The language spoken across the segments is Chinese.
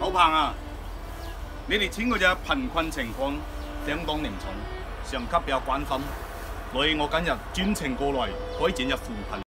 老彭啊，你哋村嗰只贫困情况相当严重，上级比较关心，所以我今日专程过来开展一扶贫。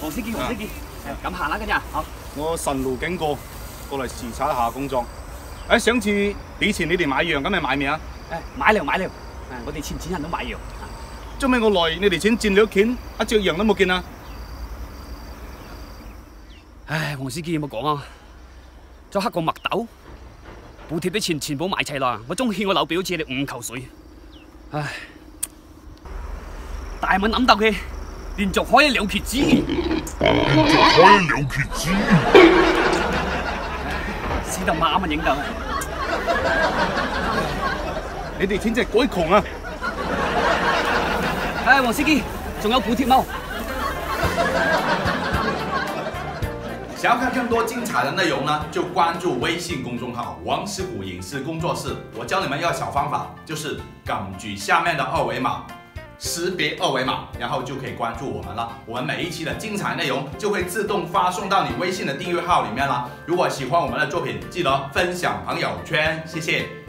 黄司机，黄司机，咁行啦嗰好。我顺路经过，过嚟视察一下工作。诶，上次以前你哋买羊，咁你买未啊？诶，买了买了，我哋全村人都买羊。做咩我来，你哋村赚咗钱，一只羊都冇见啊？唉，黄司机有冇讲啊，再黑个麦豆，补贴啲钱全部买齐啦，我仲欠我老表借你五球水，唉，大冇谂到佢。连可开两撇子，连可开两撇子，死得妈咪影到，你哋天职鬼穷啊！哎，王司机，仲有补贴冇？想要看更多精彩的内容呢，就关注微信公众号“王师傅影视工作室”。我教你们一个小方法，就是敢住下面的二维码。识别二维码，然后就可以关注我们了。我们每一期的精彩内容就会自动发送到你微信的订阅号里面了。如果喜欢我们的作品，记得分享朋友圈，谢谢。